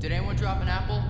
Did anyone drop an apple?